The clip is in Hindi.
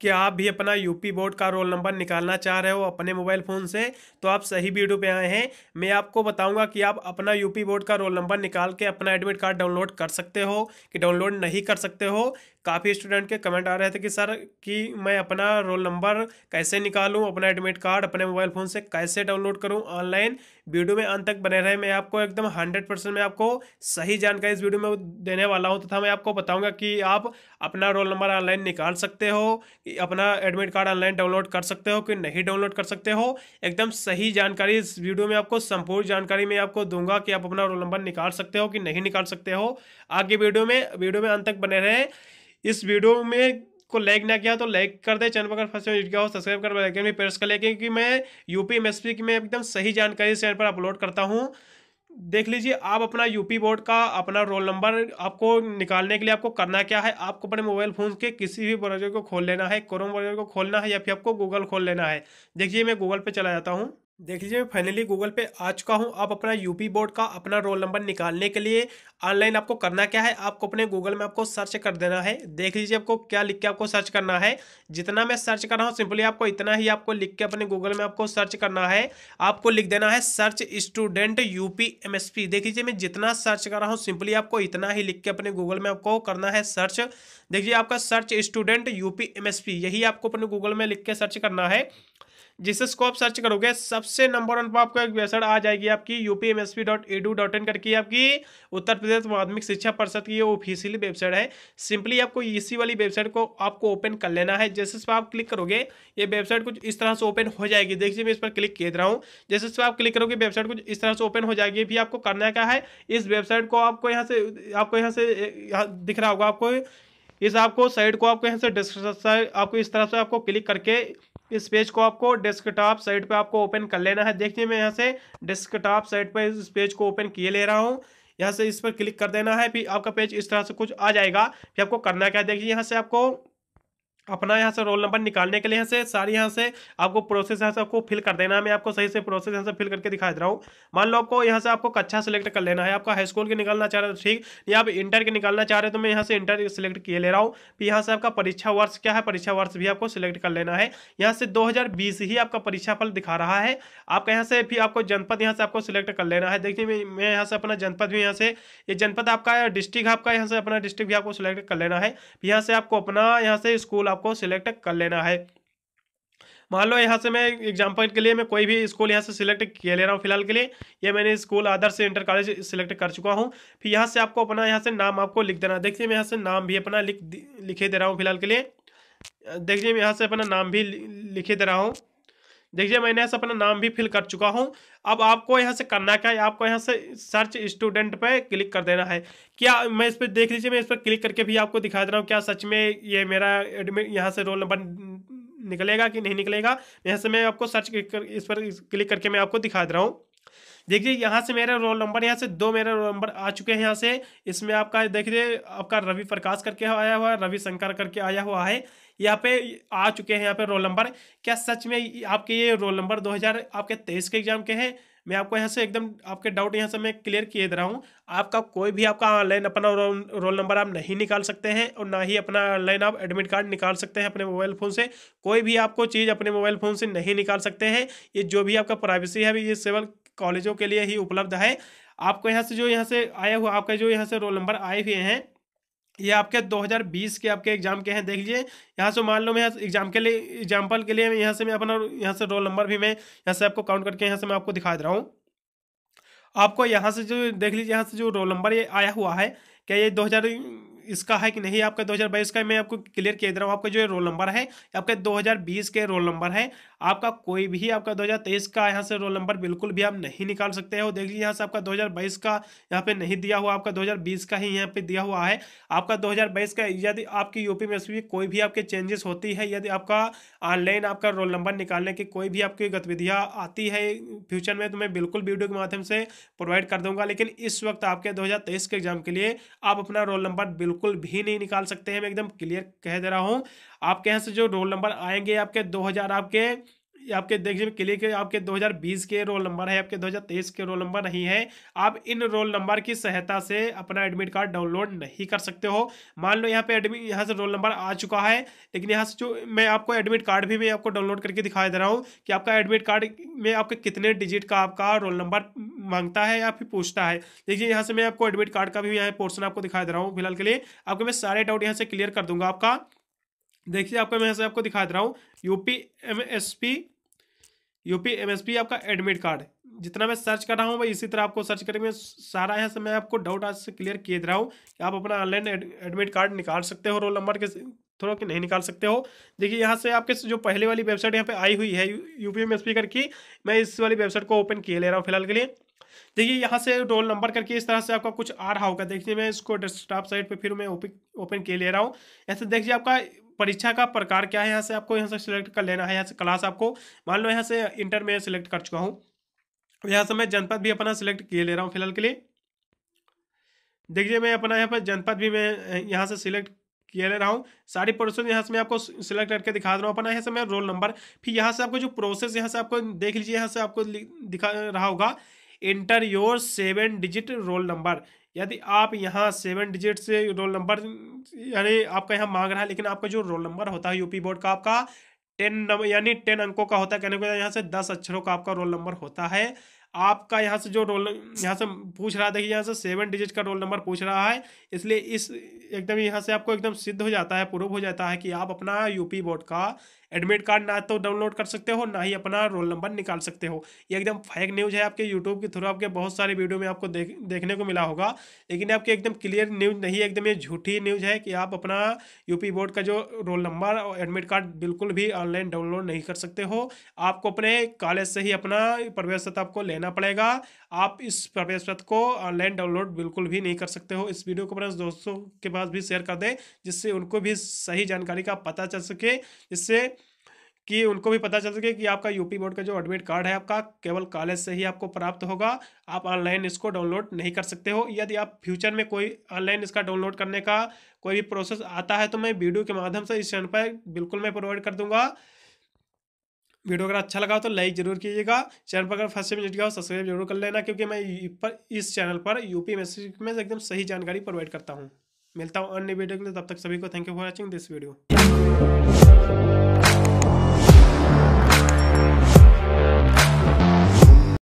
क्या आप भी अपना यूपी बोर्ड का रोल नंबर निकालना चाह रहे हो अपने मोबाइल फ़ोन से? तो आप सही वीडियो पे आए हैं। मैं आपको बताऊँगा कि आप अपना यूपी बोर्ड का रोल नंबर निकाल के अपना एडमिट कार्ड डाउनलोड कर सकते हो कि डाउनलोड नहीं कर सकते हो। काफ़ी स्टूडेंट के कमेंट आ रहे थे कि, सर, कि मैं अपना रोल नंबर कैसे निकालूं, अपना एडमिट कार्ड अपने मोबाइल फ़ोन से कैसे डाउनलोड करूँ ऑनलाइन वीडियो में अंत तक बने रहे। मैं आपको एकदम हंड्रेड परसेंट मैं आपको सही जानकारी इस वीडियो में देने वाला हूँ। तथा मैं आपको बताऊँगा कि आप अपना रोल नंबर ऑनलाइन निकाल सकते हो अपना एडमिट कार्ड ऑनलाइन डाउनलोड कर सकते हो कि नहीं डाउनलोड कर सकते हो। एकदम सही जानकारी इस वीडियो में आपको, संपूर्ण जानकारी मैं आपको दूँगा कि आप अपना रोल नंबर निकाल सकते हो कि नहीं निकाल सकते हो। आगे वीडियो में वीडियो में अंत तक बने रहे। इस वीडियो में को लाइक ना किया तो लाइक कर दे, चैनल पर फ़र्स्ट टाइम हो सब्सक्राइब कर लाइक भी प्रेस कर ले, क्योंकि मैं यूपी एम की मैं एकदम सही जानकारी इस चैनल पर अपलोड करता हूँ। देख लीजिए, आप अपना यूपी बोर्ड का अपना रोल नंबर आपको निकालने के लिए आपको करना क्या है? आपको अपने मोबाइल फ़ोन के किसी भी ब्राउज़र को खोल लेना है क्रोम ब्राउज़र को खोलना है या फिर आपको गूगल खोल लेना है। देखिए, मैं गूगल पे चला जाता हूँ। देख लीजिए मैं फाइनली गूगल पे आ चुका हूँ। आप अपना यूपी बोर्ड का अपना रोल नंबर निकालने के लिए ऑनलाइन आपको करना क्या है, आपको अपने गूगल में आपको सर्च कर देना है। देख लीजिए आपको क्या लिख के आपको सर्च करना है। जितना मैं सर्च कर रहा हूँ सिंपली आपको इतना ही आपको लिख के अपने गूगल में आपको सर्च करना है। आपको लिख देना है सर्च स्टूडेंट यूपी एमएसपी देख लीजिए, मैं जितना सर्च कर रहा हूँ सिंपली आपको इतना ही लिख के अपने गूगल में आपको करना है सर्च देखिए आपका सर्च स्टूडेंट यूपी एमएसपी यही आपको अपने गूगल में लिख के सर्च करना है। जिस इसको आप सर्च करोगे, सबसे नंबर वन पर आपको एक वेबसाइट आ जाएगी आपकी UP M S P dot edu dot in करके आपकी उत्तर प्रदेश माध्यमिक शिक्षा परिषद की ये ऑफिशियल वेबसाइट है। सिंपली आपको इसी वाली वेबसाइट को आपको ओपन कर लेना है। जैसे आप क्लिक करोगे, ये वेबसाइट कुछ इस तरह से ओपन हो जाएगी। देखिए, मैं इस पर क्लिक किए रहा हूँ। जैसे इस आप क्लिक करोगे वेबसाइट कुछ इस तरह से ओपन हो जाएगी। भी आपको करना क्या है, इस वेबसाइट को आपको यहाँ से, आपको यहाँ से, यहाँ दिख रहा होगा आपको, इस आपको साइड को आपको यहाँ से डिस्क्रिप्शन आपको इस तरह से आपको क्लिक करके इस पेज को आपको डेस्कटॉप साइट पे आपको ओपन कर लेना है। देखिए, मैं यहाँ से डेस्कटॉप साइट पे इस पेज को ओपन किए ले रहा हूँ। यहाँ से इस पर क्लिक कर देना है। फिर आपका पेज इस तरह से कुछ आ जाएगा। फिर आपको करना क्या देखिए, यहाँ से आपको अपना यहाँ से रोल नंबर निकालने के लिए यहाँ से सारी यहाँ से आपको प्रोसेस यहाँ से आपको फिल कर देना है मैं आपको सही से प्रोसेस यहाँ से फिल करके दिखा दे रहा हूँ मान लो आपको यहाँ से आपको कच्चा सेलेक्ट कर लेना है आपका हाई स्कूल के निकालना चाह रहे हो ठीक या आप इंटर के निकालना चाह रहे हो तो मैं यहाँ से इंटर सेलेक्ट किए ले रहा हूँ फिर यहाँ से आपका परीक्षा वर्ष क्या है परीक्षा वर्ष भी आपको सिलेक्ट कर लेना है यहाँ से दो हज़ार बीस ही आपका परीक्षा फल दिखा रहा है आपका यहाँ से फिर आपको जनपद यहाँ से आपको सिलेक्ट कर लेना है देखिए मैं यहाँ से अपना जनपद भी यहाँ से ये जनपद आपका डिस्ट्रिक्ट आपका यहाँ से अपना डिस्ट्रिक्ट भी आपको सिलेक्ट कर लेना है यहाँ से आपको अपना यहाँ से स्कूल आपको सिलेक्ट कर लेना है। मान लो यहाँ से मैं एग्ज़ाम्पल के लिए मैं कोई भी स्कूल यहाँ से सिलेक्ट किया ले रहा हूँ फ़िलहाल के लिए, ये मैंने school Adarsh inter college select कर चुका हूँ। फिर यहाँ से आपको अपना यहाँ से नाम आपको लिख देना। देखिए मैं यहाँ से नाम भी अपना लिख लिखे दे रहा हूँ फ़िलहाल के लिए। देखिए मैं यहाँ से अपना नाम भी लिखे दे रहा हूँ। देखिए मैंने यहाँ से अपना नाम भी फिल कर चुका हूँ। अब आपको यहाँ से करना क्या है? आपको यहाँ से सर्च स्टूडेंट पे क्लिक कर देना है। क्या मैं इस पर देख लीजिए, मैं इस पर क्लिक करके भी आपको दिखा दे रहा हूँ क्या सच में ये मेरा एडमिट यहाँ से रोल नंबर निकलेगा कि नहीं निकलेगा। यहाँ से मैं आपको सर्च कर, इस पर क्लिक करके मैं आपको दिखा दे रहा हूँ। देखिए, यहाँ से मेरा रोल नंबर, यहाँ से दो मेरे रोल नंबर आ चुके हैं यहाँ से। इसमें आपका, देखिए, आपका रवि प्रकाश करके आया हुआ है, रवि शंकर करके आया हुआ है। यहाँ पे आ चुके हैं यहाँ पे रोल नंबर क्या सच में आपके ये रोल नंबर 2000 आपके तेईस के एग्ज़ाम के हैं? मैं आपको यहाँ से एकदम आपके डाउट यहाँ से मैं क्लियर किए दे रहा हूँ। आपका कोई भी आपका ऑनलाइन अपना रोल नंबर आप नहीं निकाल सकते हैं और ना ही अपना ऑनलाइन आप एडमिट कार्ड निकाल सकते हैं अपने मोबाइल फ़ोन से। कोई भी आपको चीज़ अपने मोबाइल फ़ोन से नहीं निकाल सकते हैं। ये जो भी आपका प्राइवेसी है, ये सिविल कॉलेजों के लिए ही उपलब्ध है। आपको यहाँ से जो यहाँ से आया हुआ, आपका जो यहाँ से रोल नंबर आए हुए हैं ये आपके 2020 के आपके एग्ज़ाम के हैं, देख लीजिए। यहाँ से मान लो मैं एग्ज़ाम के लिए, एग्ज़ाम्पल के लिए यहाँ से मैं अपना, यहाँ से रोल नंबर भी मैं यहाँ से आपको काउंट करके यहाँ से मैं आपको दिखा दे रहा हूँ। आपको यहाँ से जो, देख लीजिए यहाँ से जो रोल नंबर ये आया हुआ है, क्या ये 2000 इसका है कि नहीं, आपका 2022 का मैं आपको क्लियर किया दे रहा हूँ आपका जो रोल नंबर है, आपका 2020 के रोल नंबर है, आपका कोई भी, आपका 2023 का यहाँ से रोल नंबर बिल्कुल भी आप नहीं निकाल सकते हो देख लीजिए यहाँ से आपका 2022 का यहाँ पे नहीं दिया हुआ, आपका 2020 का ही यहाँ पे दिया हुआ है, आपका 2022 का, यदि आपकी यूपी में भी कोई भी आपके चेंजेस होती है, यदि आपका ऑनलाइन आपका रोल नंबर निकालने की कोई भी आपकी गतिविधियाँ आती है फ्यूचर में तो मैं बिल्कुल वीडियो के माध्यम से प्रोवाइड कर दूँगा, लेकिन इस वक्त आपके दो हज़ार तेईस के एग्ज़ाम के लिए आप अपना रोल नंबर बिल्कुल भी नहीं निकाल सकते हैं। मैं एकदम क्लियर कह दे रहा हूँ। आपके यहाँ से जो रोल नंबर आएँगे आपके 2000 आपके आपके, देखिए क्लिक आपके 2020 के रोल नंबर है, आपके 2023 के रोल नंबर नहीं है। आप इन रोल नंबर की सहायता से अपना एडमिट कार्ड डाउनलोड नहीं कर सकते हो। मान लो यहाँ पे एडमिट यहाँ से रोल नंबर आ चुका है, लेकिन यहाँ से जो मैं आपको एडमिट कार्ड भी मैं आपको डाउनलोड करके दिखाई दे रहा हूँ कि आपका एडमिट कार्ड में आपके कितने डिजिट का आपका रोल नंबर माँगता है या फिर पूछता है। देखिए, यहाँ से मैं आपको एडमिट कार्ड का भी यहाँ पोर्सन आपको दिखाई दे रहा हूँ फ़िलहाल के लिए। आपको मैं सारे डाउट यहाँ से क्लियर कर दूँगा आपका। देखिए, आपका मैं यहाँ से आपको दिखा दे रहा हूँ। UP M S P UP M S P आपका एडमिट कार्ड जितना मैं सर्च कर रहा हूँ भाई इसी तरह आपको सर्च करेंगे सारा यहाँ से मैं आपको डाउट आज से क्लियर किए दे रहा हूँ कि आप अपना ऑनलाइन एडमिट कार्ड निकाल सकते हो रोल नंबर के थ्रू कि नहीं निकाल सकते हो। देखिए, यहाँ से आपके जो पहले वाली वेबसाइट यहाँ पे आई हुई है U P M S P करके, मैं इस वाली वेबसाइट को ओपन किए ले रहा हूँ फ़िलहाल के लिए। देखिए, यहाँ से रोल नंबर करके इस तरह से आपका कुछ आ रहा होगा। देखिए, मैं इसको डेस्कटॉप साइट पे फिर मैं ओपन ओपन किए ले रहा हूँ। ऐसे देखिए, आपका परीक्षा का प्रकार क्या है यहाँ से आपको यहाँ से सिलेक्ट कर लेना है यहाँ से क्लास आपको मान लो यहाँ से इंटर में सिलेक्ट कर चुका हूँ यहाँ से मैं जनपद भी अपना सिलेक्ट किए ले रहा हूँ फ़िलहाल के लिए देखिए मैं अपना यहाँ पर जनपद भी मैं यहाँ से सिलेक्ट किए ले रहा हूँ सारी प्रोसेस यहाँ से मैं आपको सिलेक्ट करके दिखा दे रहा हूँ अपना यहाँ से मैं रोल नंबर फिर यहाँ से आपको जो प्रोसेस यहाँ से आपको देख लीजिए यहाँ से आपको दिखा रहा होगा enter your seven digit roll number यदि आप यहाँ सेवन डिजिट से रोल नंबर यानी आपका यहाँ मांग रहा है, लेकिन आपका जो रोल नंबर होता है यूपी बोर्ड का, आपका टेन नंबर यानी टेन अंकों का होता है, कहने को यहाँ से दस अक्षरों का आपका रोल नंबर होता है। आपका यहाँ से जो रोल यहाँ से पूछ रहा देखिए यहाँ से सेवन डिजिट का रोल नंबर पूछ रहा है, इसलिए इस, एकदम यहाँ से आपको एकदम सिद्ध हो जाता है, प्रूव हो जाता है कि आप अपना यूपी बोर्ड का एडमिट कार्ड ना तो डाउनलोड कर सकते हो, ना ही अपना रोल नंबर निकाल सकते हो। ये एकदम फेक न्यूज़ है आपके यूट्यूब के थ्रू, आपके बहुत सारे वीडियो में आपको देख, देखने को मिला होगा। लेकिन आपके एकदम क्लियर न्यूज़ नहीं, एकदम ये झूठी न्यूज़ है कि आप अपना यूपी बोर्ड का जो रोल नंबर और एडमिट कार्ड बिल्कुल भी ऑनलाइन डाउनलोड नहीं कर सकते हो। आपको अपने कॉलेज से ही अपना प्रवेश आपको लेना पड़ेगा। आप इस प्रवेश पत्र को ऑनलाइन डाउनलोड बिल्कुल भी नहीं कर सकते हो। इस वीडियो को अपने दोस्तों के पास भी शेयर कर दें, जिससे उनको भी सही जानकारी का पता चल सके, जिससे कि उनको भी पता चल सके कि आपका यूपी बोर्ड का जो एडमिट कार्ड है, आपका केवल कॉलेज से ही आपको प्राप्त होगा। आप ऑनलाइन इसको डाउनलोड नहीं कर सकते हो। यदि आप फ्यूचर में कोई ऑनलाइन इसका डाउनलोड करने का कोई भी प्रोसेस आता है तो मैं वीडियो के माध्यम से इस चैनल पर बिल्कुल मैं प्रोवाइड कर दूँगा। वीडियो अगर अच्छा लगा तो लाइक ज़रूर कीजिएगा। चैनल पर अगर फ़र्स्ट टाइम विज़िट किया सब्सक्राइब ज़रूर कर लेना, क्योंकि मैं पर इस चैनल पर यूपी मैसेज में एकदम सही जानकारी प्रोवाइड करता हूँ। मिलता हूँ अन्य वीडियो के लिए, तब तक सभी को thank you for watching this video